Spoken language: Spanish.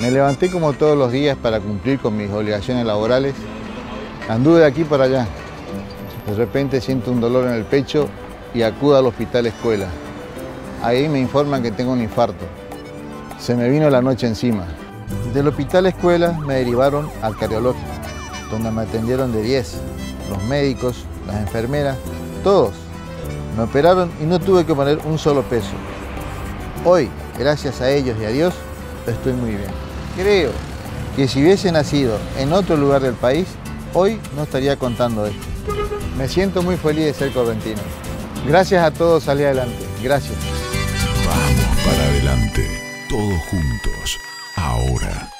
Me levanté como todos los días para cumplir con mis obligaciones laborales. Anduve de aquí para allá. De repente siento un dolor en el pecho y acudo al hospital escuela. Ahí me informan que tengo un infarto. Se me vino la noche encima. Del hospital escuela me derivaron al cardiológico, donde me atendieron de 10. Los médicos, las enfermeras, todos. Me operaron y no tuve que poner un solo peso. Hoy, gracias a ellos y a Dios, estoy muy bien. Creo que si hubiese nacido en otro lugar del país, hoy no estaría contando esto. Me siento muy feliz de ser correntino. Gracias a todos salí adelante. Gracias. Vamos para adelante, todos juntos, ahora.